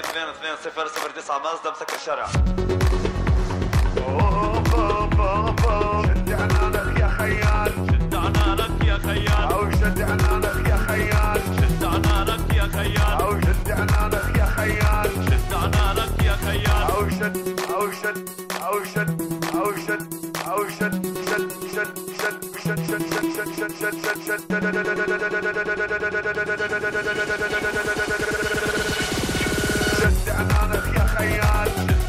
اثنين اثنين صفر صفر تسعة مازدا مسكر الشارع شد عنانك يا خيال شد عنانك يا خيال أو شد عنانك يا خيال شد عنانك يا خيال أو شد عنانك يا خيال شد عنانك يا خيال أو شد أو شد أو شد أو شد أو شد شد شد شد شد شد شد شد شد شد شد carry.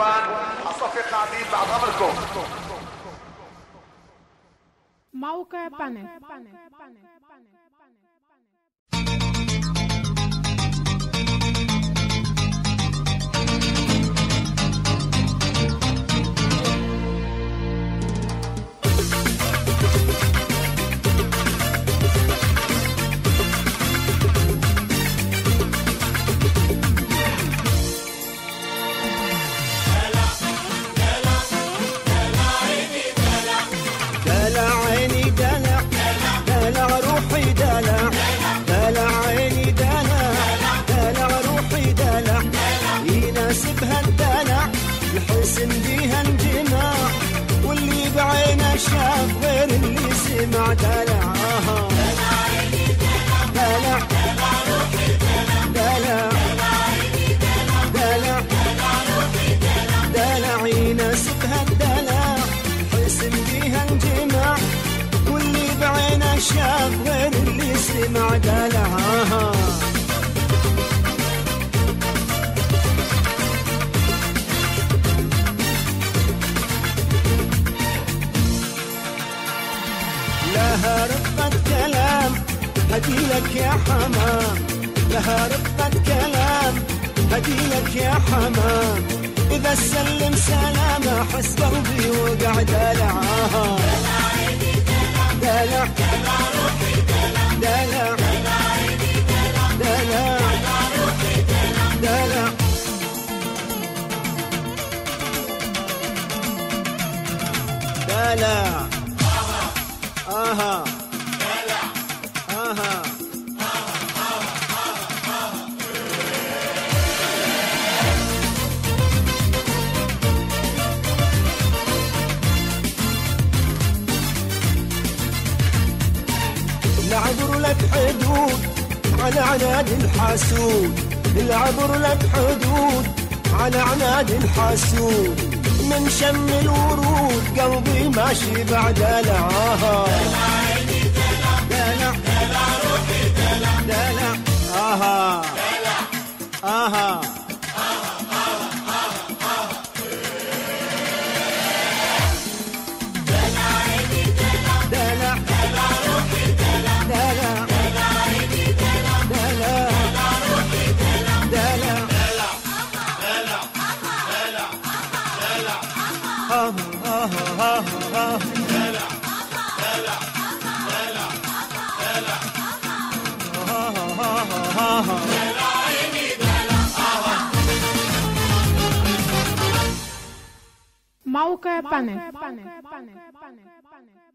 الصف يا اخوان الصف قاعدين بعد امركم موقع بانل. الحسن بيها انجماع واللي بعينه شاف غير اللي سمع دلع هديلك يا حمام لها رقة كلام. هديلك يا حمام إذا سلم سلامة حس قلبي وقع دلعاها. دلع عيدي دلع دلع دلع دلع دلع روحي دلع دلع. دلع. آها. لك حدود على عناد الحاسود. العبر لك حدود على عناد الحاسود. من شم الورود قلبي ماشي بعد دلعها دلع روحي دلع دلع Małkę panek, panek, panek, panek.